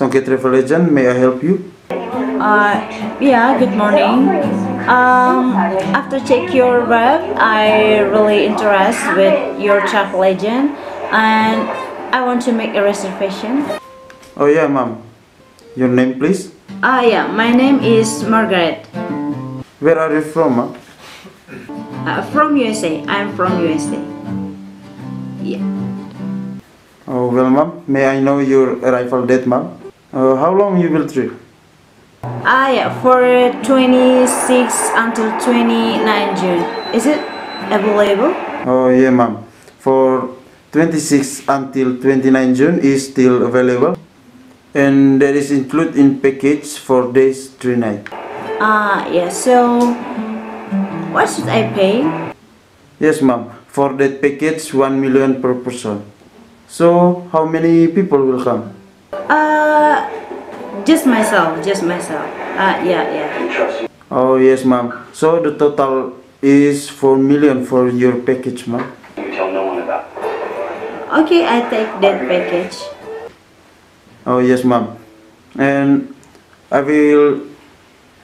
Morning, Travel Agent. May I help you? Uh, yeah, good morning. Um, after check your web, I really interest with your travel agent and I want to make a reservation. Oh yeah, ma'am. Your name, please. Ah, yeah, my name is Margaret. Where are you from, ma'am? Uh, from USA. I'm from USA. Yeah. Oh well, ma'am. May I know your arrival date, ma'am? Uh, how long you will trip? Ah, yeah, for 26 until 29 June. Is it available? Oh yeah, ma'am. For 26 until 29 June is still available, and that is included in package for days three night. Ah, yeah, so what should I pay? Yes, ma'am. For that package, one million per person. So how many people will come? Uh, just myself, just myself. Uh, yeah, yeah. Oh yes, ma'am. So the total is four million for your package, ma'am. Okay, I take that package. Oh yes, ma'am. And I will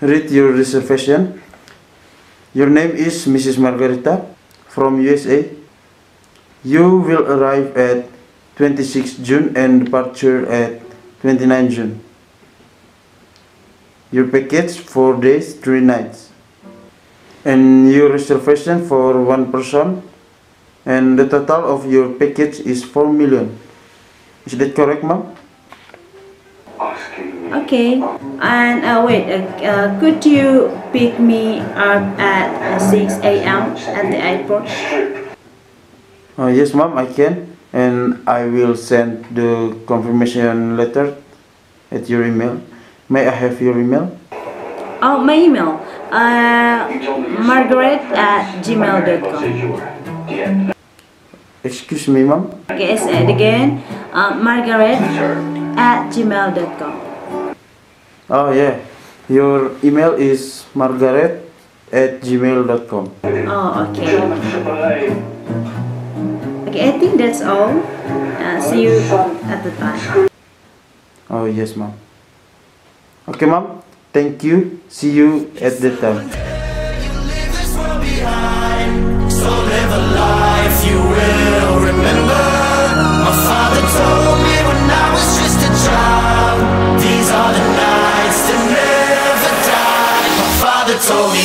read your reservation. Your name is Mrs. Margarita from USA. You will arrive at 26 June and departure at 29 June. Your package 4 days, 3 nights. And your reservation for one person and the total of your package is 4 million. Is that correct, ma'am? Okay, and uh, wait, uh, uh, could you pick me up at uh, 6 a.m. at the airport? Uh, yes, ma'am, I can. And I will send the confirmation letter at your email. May I have your email? Oh, my email, uh, margaret at gmail.com. Excuse me, ma'am. Okay, say it again, uh, margaret at gmail.com. Oh, yeah. Your email is margaret at gmail.com. Oh, okay. Okay, I think that's all. Uh, see you at the time. Oh, yes, ma'am. Okay, mom? Thank you. See you at the time. So live a life you will remember. My father told me when I was just a child, these are the nights never die. My father told me.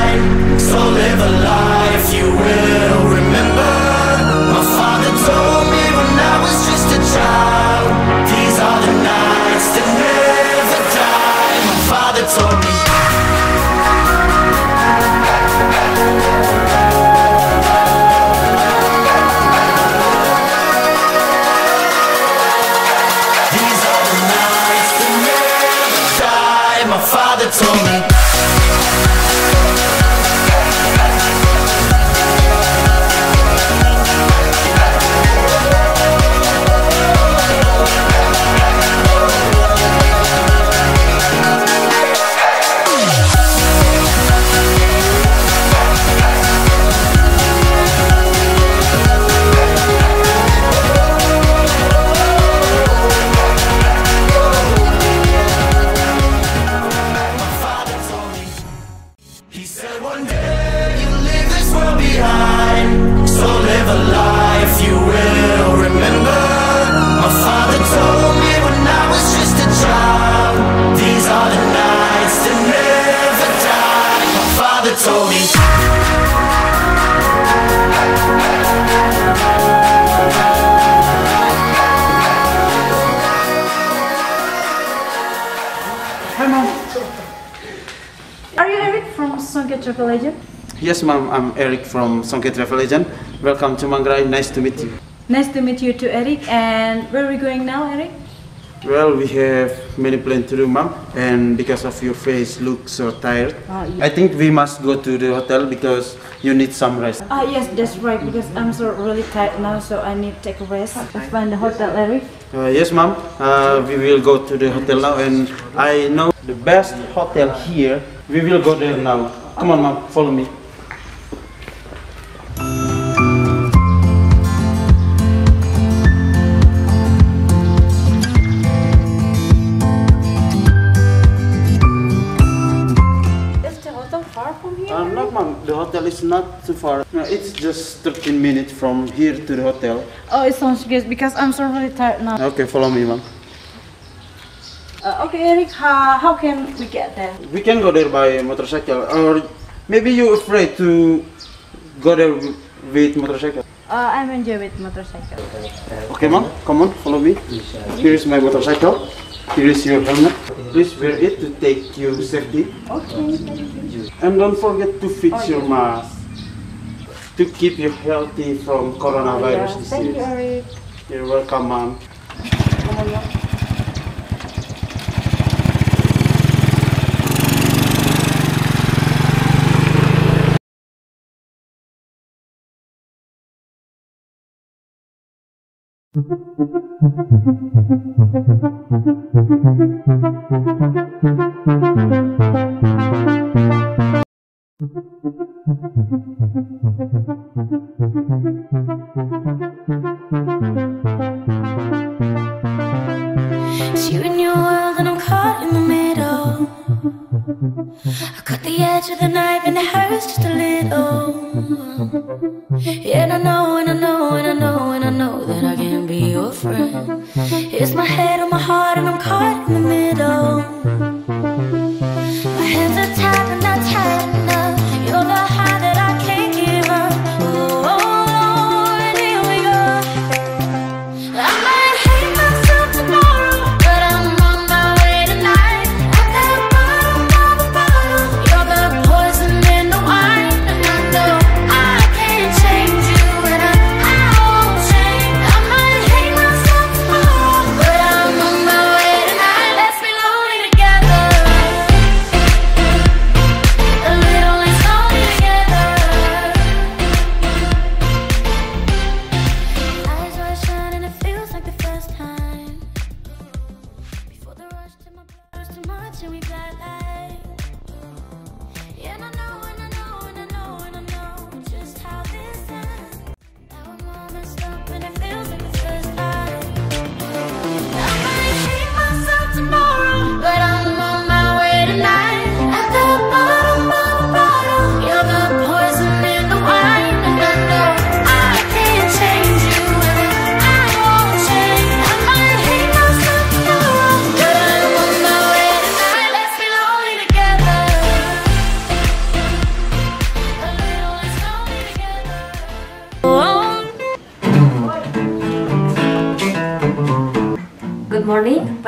Yes, ma'am. I'm Eric from Songke Travel Agent. Welcome to Manggarai. Nice to meet you. Nice to meet you too, Eric. And where are we going now, Eric? Well, we have many plans to do, ma'am. And because of your face looks so tired, Oh, yeah. I think we must go to the hotel because you need some rest. Ah, yes, that's right. Because I'm so really tired now, so I need to take a rest. Let's find the hotel, Eric. Uh, yes, ma'am. Uh, we will go to the hotel now, and I know the best hotel here. We will go there now. Come on, ma'am. Follow me. The not too far. No, it's just 13 minutes from here to the hotel. Oh, it sounds good because I'm so really tired now. Okay, follow me, mom. Uh, okay, Eric, how, how can we get there? We can go there by motorcycle, or maybe you afraid to go there with motorcycle. Uh, I'm enjoy with motorcycle. Okay, mom, Come on, follow me. Here is my motorcycle. Here is your helmet. Please wear it to take you safety. Okay. And don't forget to fix oh, your mask to keep you healthy from coronavirus oh, Yeah, thank you, disease. Eric. You're welcome, ma'am. Thank you.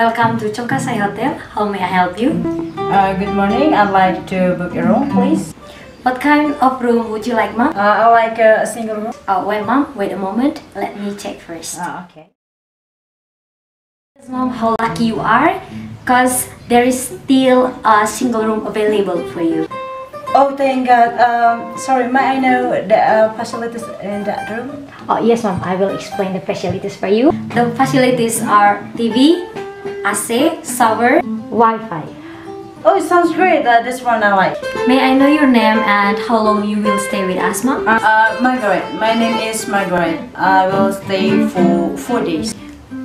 Welcome to Chongkasai Hotel. How may I help you? Uh, good morning. I'd like to book a room, please. What kind of room would you like, ma'am? Uh, I like a single room. Oh, well, ma'am, wait a moment. Let me check first. Ah, okay. Yes, ma'am, how lucky you are, because there is still a single room available for you. Oh, thank God. Um, sorry, may I know the uh, facilities in that room? Oh, yes, ma'am. I will explain the facilities for you. The facilities are TV, AC, shower, Wi-Fi. Oh, it sounds great. Uh, this one I like. May I know your name and how long you will stay with us, ma'am? Uh, uh, Margaret. My name is Margaret. I will stay for four days.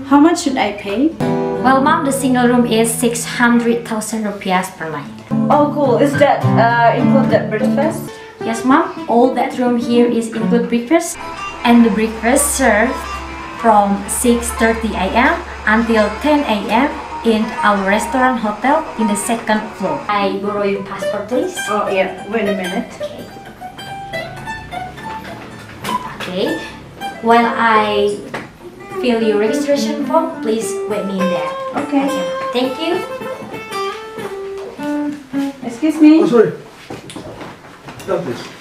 How much should I pay? Well, ma'am, the single room is 600,000 rupiahs per night. Oh, cool. Is that uh, include that breakfast? Yes, ma'am. All that room here is include breakfast, and the breakfast served from 6:30 a.m. until 10 a.m. in our restaurant hotel in the second floor. I borrow your passport, please. Oh, yeah. Wait a minute. Okay. Okay. While I fill your registration form, please wait me in there. Okay. Thank you. Excuse me. Oh, sorry. Come, please.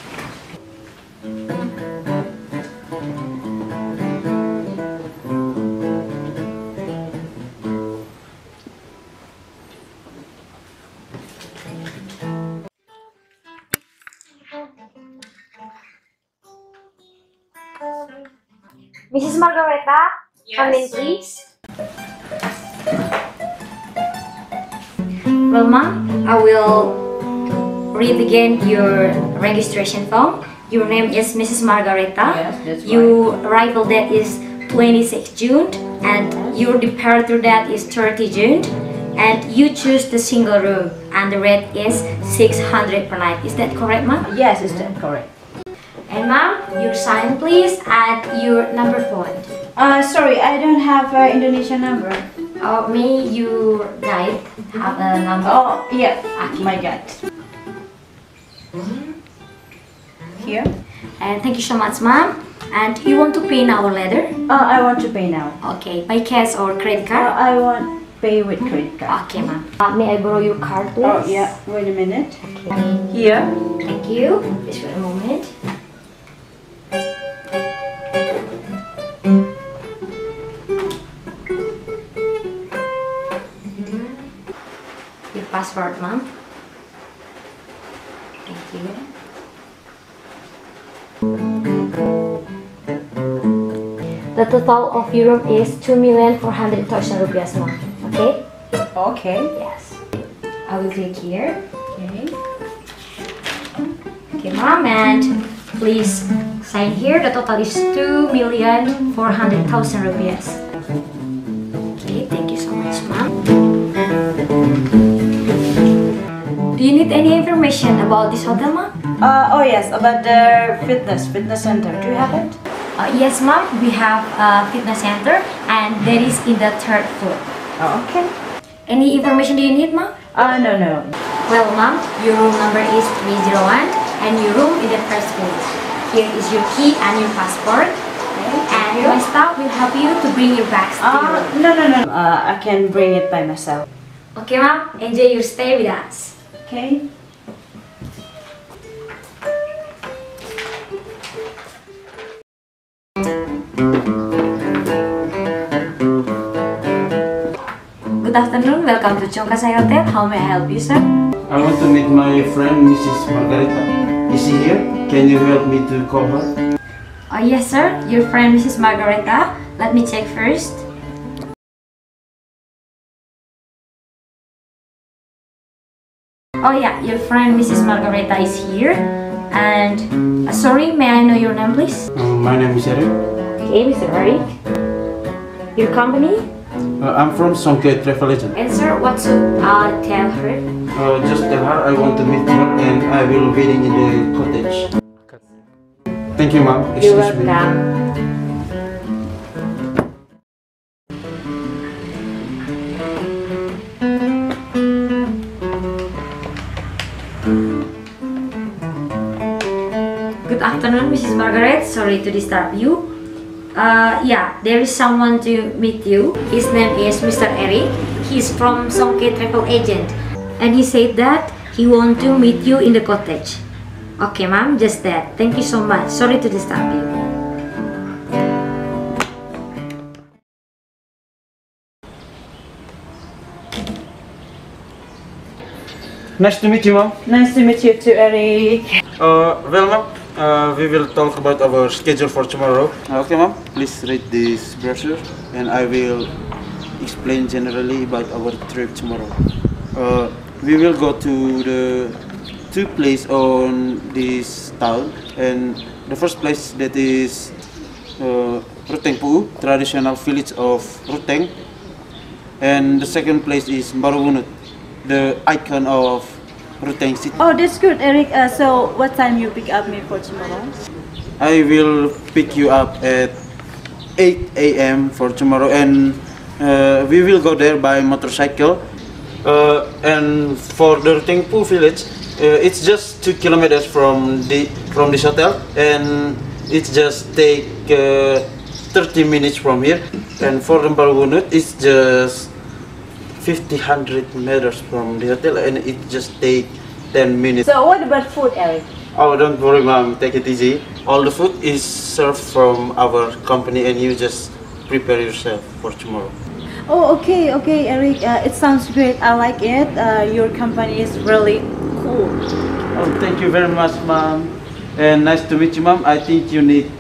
Please. Well, ma'am, I will read again your registration form. Your name is Mrs. Margareta. Yes, that's Your arrival date is 26 June and your departure date is 30 June. And you choose the single room and the rate is 600 per night. Is that correct, ma'am? Yes, is that correct? And ma'am, your sign please and your number phone. Uh, sorry, I don't have an Indonesian number. Oh, may you guide have a number? Oh, yeah. My God. Here. And thank you so much, ma'am. And you want to pay now our letter? Uh, I want to pay now. Okay, by cash or credit Uh, card? I want pay with credit card. Okay, ma'am. Uh, may I borrow your card, please? Oh, yeah. Wait a minute. Okay. Here. Thank you. Just for a moment. Password, ma'am. Thank you. The total of your room is 2,400,000 rupiah, ma'am. Okay? Okay. Yes. I will click here. Okay. Okay, ma'am, and please sign here. The total is two million you need any information about this hotel, ma'am? Uh, oh yes, about the fitness fitness center. Do you have it? Uh, yes, ma'am. We have a fitness center, and that is in the third floor. Oh, okay. Any information do you need, ma'am? Uh, no, no. Well, ma'am, your room number is 301 and your room in the first floor. Here is your key and your passport. And my staff will help you to bring your bags Uh, no, no, no. Uh, I can bring it by myself. Okay, ma'am. Enjoy your stay with us. Okay. Good afternoon. Welcome to Chongkasai Hotel. How may I help you, sir? I want to meet my friend, Mrs. Margarita. Is she here? Can you help me to call her? Oh, yes, sir. Your friend, Mrs. Margareta. Let me check first. Oh, yeah. Your friend, Mrs. Margareta, is here. And uh, sorry, may I know your name, please? Uh, my name is Eric. Okay, Mr. Eric. Your company? Uh, I'm from Songke Travel Agent. And sir, what should I tell her? Uh, just tell her I want to meet her and I will waiting in the cottage. Thank you, ma'am. You're Excuse me. Margaret. Sorry to disturb you. Uh, yeah, there is someone to meet you. His name is Mr. Eric. He's from Songke Travel Agent. And he said that he want to meet you in the cottage. Okay, ma'am, just that. Thank you so much. Sorry to disturb you. Nice to meet you, ma'am. Nice to meet you too, Eric. Uh, well, ma'am, uh, we will talk about our schedule for tomorrow. Okay, ma'am. Please read this brochure, and I will explain generally about our trip tomorrow. Uh, we will go to the two places on this town, and the first place that is uh, Ruteng traditional village of Ruteng, and the second place is Baruunut, the icon of Ruteng city. Oh, that's good, Eric. Uh, so, what time you pick up me for tomorrow? I will pick you up at 8 a.m. for tomorrow, and uh, we will go there by motorcycle. Uh, and for the Tengpu village, uh, it's just two kilometers from the from this hotel, and it just take uh, 30 minutes from here. And for the Balwunut, it's just 50 hundred meters from the hotel, and it just take 10 minutes. So what about food, Eric? Oh, don't worry, mom. Take it easy. All the food is served from our company, and you just prepare yourself for tomorrow. Oh, okay, okay, Eric. Uh, it sounds great. I like it. Uh, your company is really cool. Oh, thank you very much, mom. And nice to meet you, mom. I think you need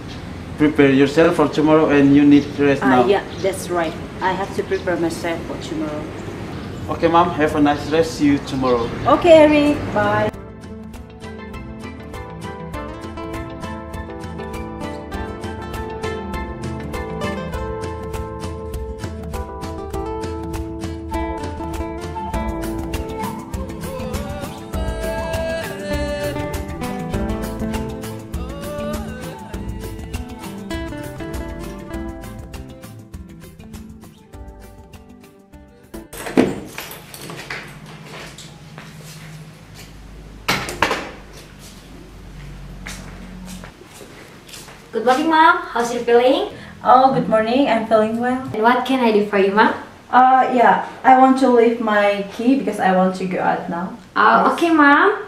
prepare yourself for tomorrow, and you need rest Uh, now. yeah, that's right. I have to prepare myself for tomorrow. Okay, mom. Have a nice rest. See you tomorrow. Okay, Eric. Bye. How's you feeling? Oh, good morning. I'm feeling well. And what can I do for you, Mom? Uh, yeah. I want to leave my key because I want to go out now. Oh, Yes. okay, Mom.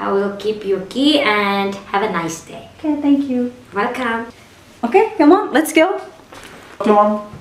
I will keep your key and have a nice day. Okay, thank you. Welcome. Okay, come on, let's go. Okay, mom.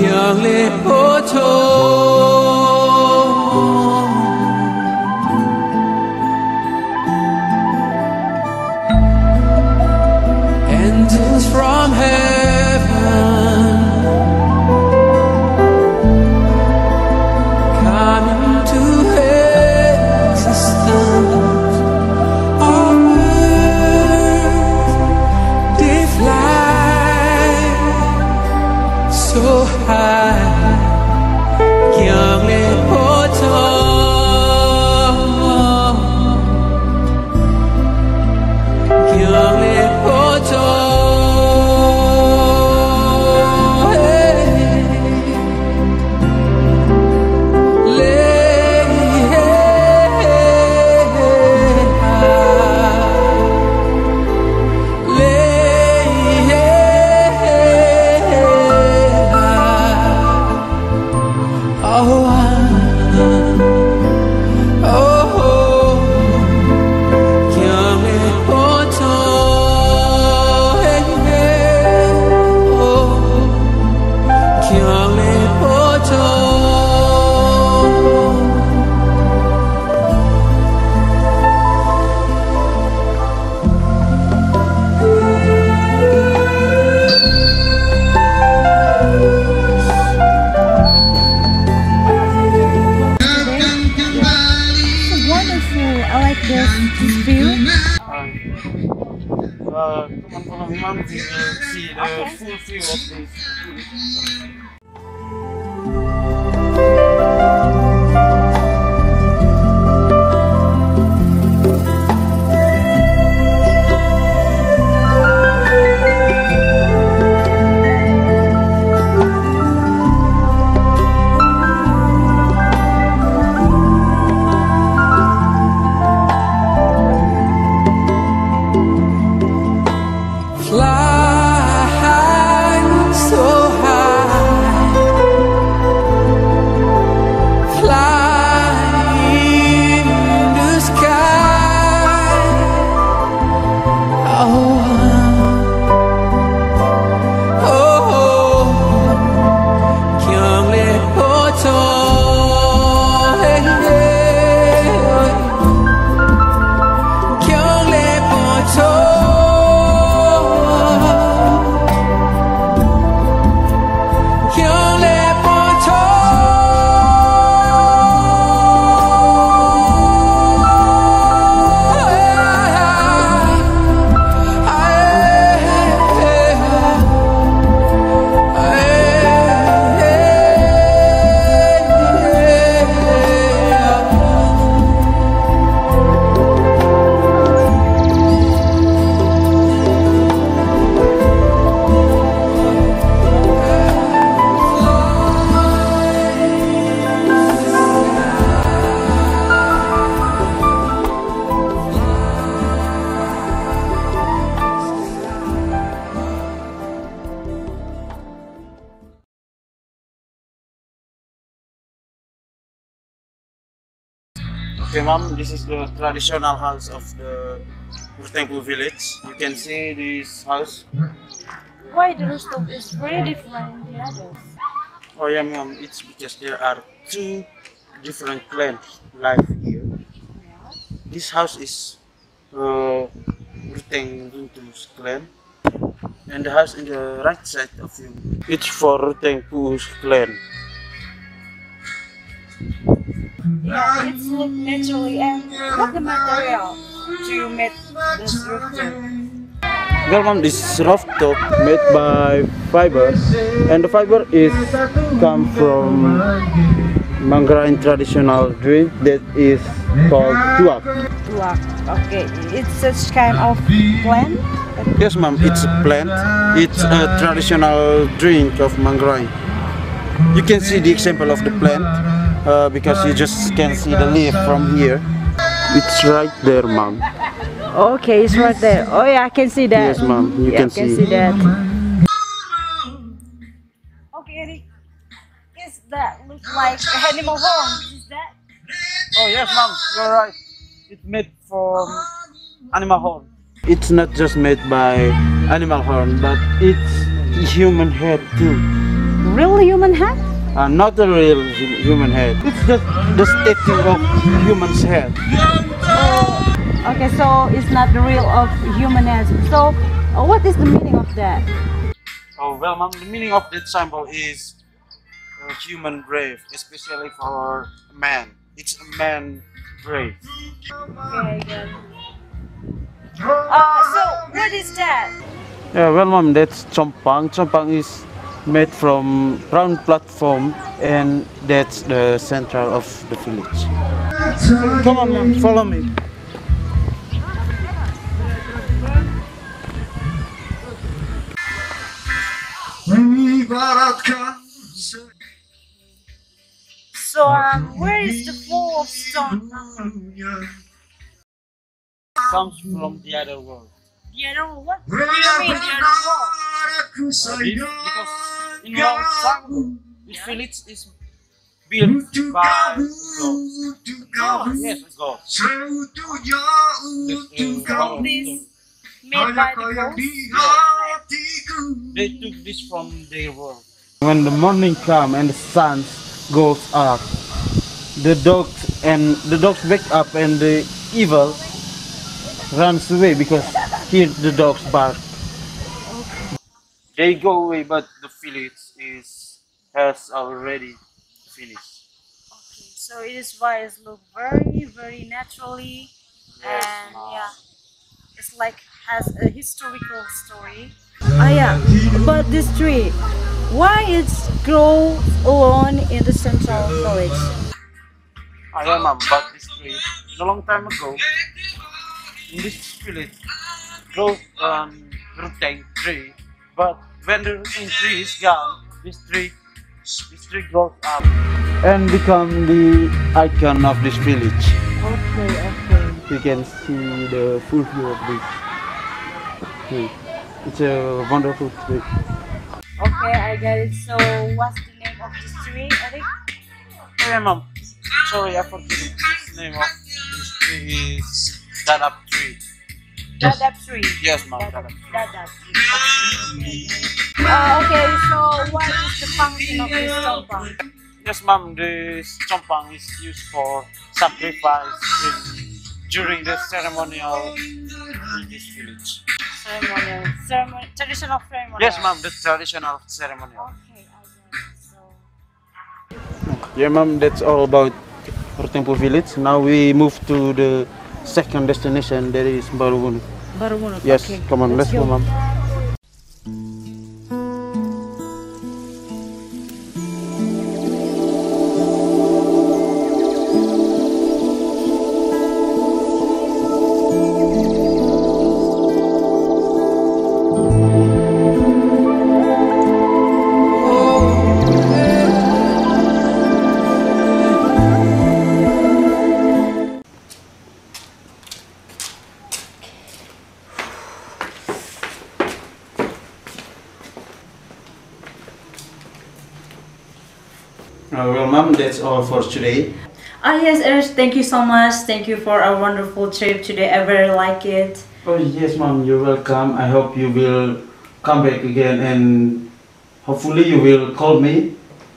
Kyang le poto this is the traditional house of the Ruteng Pu'u village. You can see this house. Why the rooftop is very different than the others? Oh yeah, mom, it's because there are two different clans live here. This house is uh, clan, and the house in the right side of you, it's for Ruteng Pu'u's clan. Yeah, it's look naturally and what the material to make this rooftop? Well, mom, this rooftop made by fiber, and the fiber is come from Manggarai traditional drink that is called tuak. Tuak. Okay, it's such kind of plant. Yes, ma'am, it's a plant. It's a traditional drink of Manggarai. You can see the example of the plant uh, because you just can see the leaf from here. It's right there, ma'am. Okay, it's right there. Oh yeah, I can see that. Yes, ma'am, you yeah, can I can see. see that. Okay, Eric. Is that look like animal horn? Is that? Oh yes, ma'am, you're right. It's made from animal horn. It's not just made by animal horn, but it's human head too. Real human head? Uh, not the real human head. It's just the statue of human's head. Okay, so it's not the real of human head. So, uh, what is the meaning of that? Oh well, ma'am, the meaning of that symbol is a human grave, especially for a man. It's a man grave. Okay, good. Uh, so what is that? Yeah, well, ma'am, that's compang. Compang is made from round platform, and that's the central of the village. Come on, ma'am, follow me. So, um, where is the floor of stone? Comes from the other world. The other what? What do you mean the other wall? Uh, be- because in long time ago, this village is built by gods. Gods? Yes, gods. From this made by the ghost? They took this from their world. When the morning come and the sun goes up, the dogs and the dogs wake up and the evil runs away because here the dogs bark. They go away, but the village is has already finished. Okay, so it is why it look very, very naturally, Yes, and ma'am. yeah, it's like has a historical story. Ah yeah, but this tree, why it's grow alone in the central village? I am ma'am, but this tree, a long time ago, in this village, grow um, ruteng tree. But when the ruteng tree is gone, this tree, this tree grows up and become the icon of this village. Okay, okay. You can see the full view of this tree. It's a wonderful tree. Okay, I get it. So, what's the name of this tree, Eric? Yeah, ma'am. Sorry, I forgot the name of this tree up Dadap tree. Dadap tree. Yes, ma'am. Dadap, Dadap. Dadap tree. Uh, okay, so what is the function of this compang? Yes, ma'am. This compang is used for sacrifice in, during the ceremonial in this village. Ceremonial, ceremony, traditional ceremonial. Yes, ma'am. The traditional ceremonial. Okay, I get it. So, Yeah, ma'am. That's all about Ruteng Pu'u village. Now we move to the second destination. That is Barubun. Barungunut. Yes, okay. come on. Let's, go, ma'am. All for today. Ah yes, Eric, thank you so much. Thank you for a wonderful trip today. I very like it. Oh yes, mom. You're welcome. I hope you will come back again, and hopefully you will call me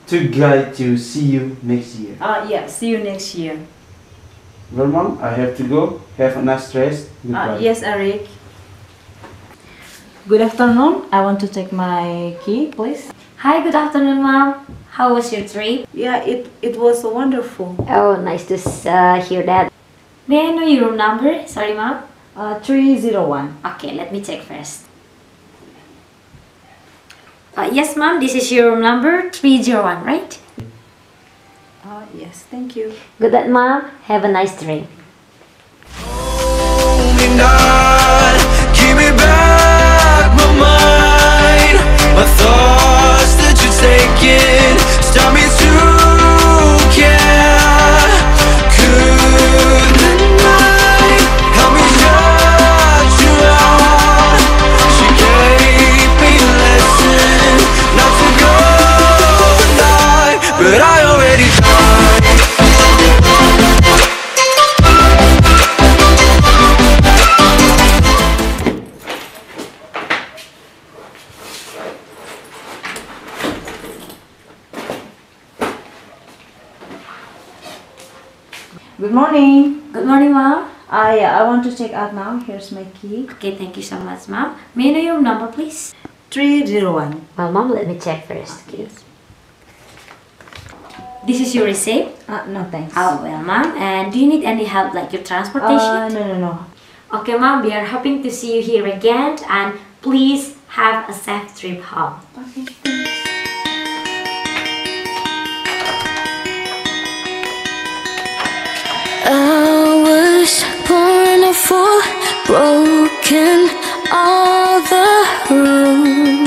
to guide to see you next year. Ah yeah, see you next year. Well, mom, I have to go. Have a nice rest. Ah Goodbye. yes, Eric. Good afternoon. I want to take my key, please. Hi, good afternoon, mom. How was your trip? Yeah, it it was wonderful. Oh, nice to uh, hear that. May I know your room number? Sorry, mom. Uh, three zero one. Okay, let me check first. Uh, yes, mom, this is your room number 301, right? Ah yes, thank you. Good night, mom. Have a nice dream. You're Stop me yeah, I want to check out now. Here's my key. Okay, thank you so much, mom. May I know your number, please? Three zero one. Well, mom, let me check first. Okay. This is your receipt. Ah no thanks. Oh, well, mom. And do you need any help, like your Uh, transportation? no no no. Okay, mom, we are hoping to see you here again. And please have a safe trip home. Okay. I was born a fool, broken all the rules.